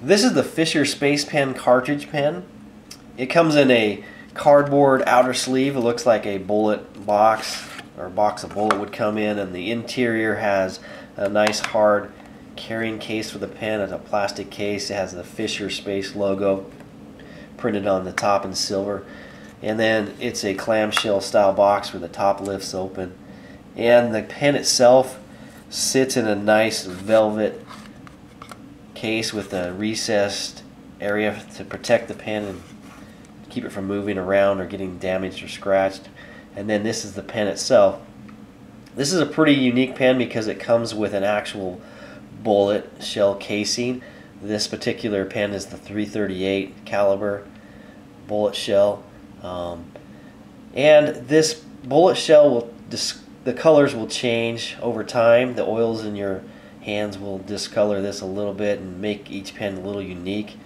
This is the Fisher Space Pen cartridge pen. It comes in a cardboard outer sleeve. It looks like a bullet box or a box of bullet would come in and the interior has a nice hard carrying case for the pen. It's a plastic case. It has the Fisher Space logo printed on the top in silver. And then it's a clamshell style box where the top lifts open. And the pen itself sits in a nice velvet case with a recessed area to protect the pen and keep it from moving around or getting damaged or scratched. And then this is the pen itself. This is a pretty unique pen because it comes with an actual bullet shell casing. This particular pen is the 338 caliber bullet shell. Um, and this bullet shell will the colors will change over time. The oils in your hands will discolor this a little bit and make each pen a little unique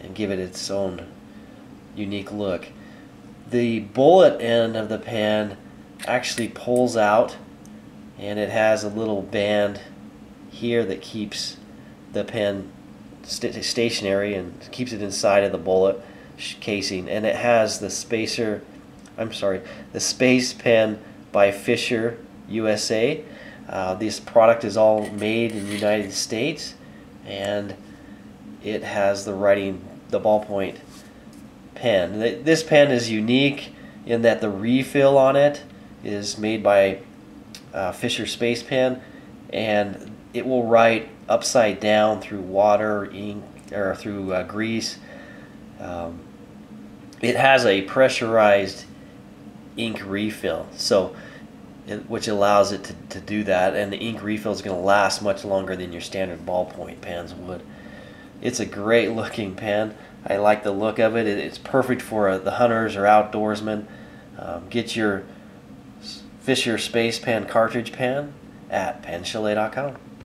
and give it its own unique look. The bullet end of the pen actually pulls out and it has a little band here that keeps the pen st stationary and keeps it inside of the bullet casing and it has the spacer I'm sorry the space pen by Fisher USA uh, this product is all made in the United States and it has the writing, the ballpoint pen. This pen is unique in that the refill on it is made by uh, Fisher Space Pen and it will write upside down through water, ink, or through uh, grease. Um, it has a pressurized ink refill. So which allows it to, to do that and the ink refill is going to last much longer than your standard ballpoint pens would. It's a great looking pen. I like the look of it. It's perfect for uh, the hunters or outdoorsmen. Um, get your Fisher Space Pen cartridge pen at penchalet.com.